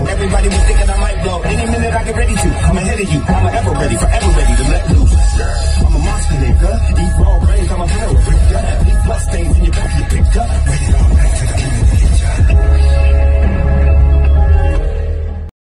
Everybody was thinking I might blow. Any minute I get ready to, I'm ahead of you. I'm ever ready, forever ready to let loose. I'm a monster, nigga.